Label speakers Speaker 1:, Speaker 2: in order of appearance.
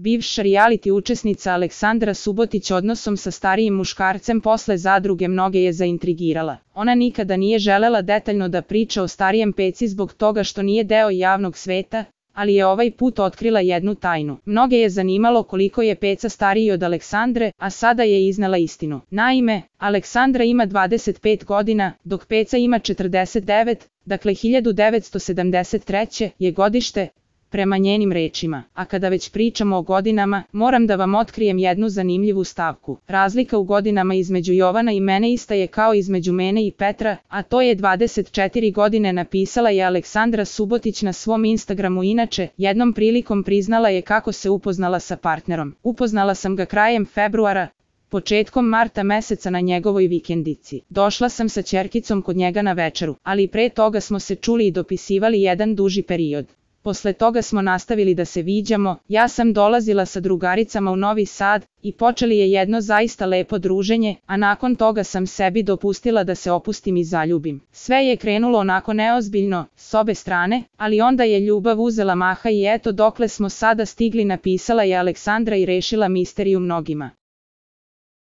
Speaker 1: bivša reality učesnica Aleksandra Subotić odnosom sa starijim muškarcem posle zadruge mnoge je zaintrigirala. Ona nikada nije želela detaljno da priča o starijem peci zbog toga što nije deo javnog sveta, ali je ovaj put otkrila jednu tajnu. Mnoge je zanimalo koliko je Peca stariji od Aleksandre, a sada je iznala istinu. Naime, Aleksandra ima 25 godina, dok Peca ima 49, dakle 1973. je godište, prema njenim rečima. A kada već pričamo o godinama, moram da vam otkrijem jednu zanimljivu stavku. Razlika u godinama između Jovana i mene ista je kao između mene i Petra, a to je 24 godine napisala je Aleksandra Subotić na svom Instagramu inače, jednom prilikom priznala je kako se upoznala sa partnerom. Upoznala sam ga krajem februara, Početkom marta meseca na njegovoj vikendici. Došla sam sa ćerkicom kod njega na večeru, ali pre toga smo se čuli i dopisivali jedan duži period. Posle toga smo nastavili da se viđamo, ja sam dolazila sa drugaricama u Novi Sad i počeli je jedno zaista lepo druženje, a nakon toga sam sebi dopustila da se opustim i zaljubim. Sve je krenulo onako neozbiljno, s obe strane, ali onda je ljubav uzela maha i eto dokle smo sada stigli napisala je Aleksandra i rešila misteriju mnogima.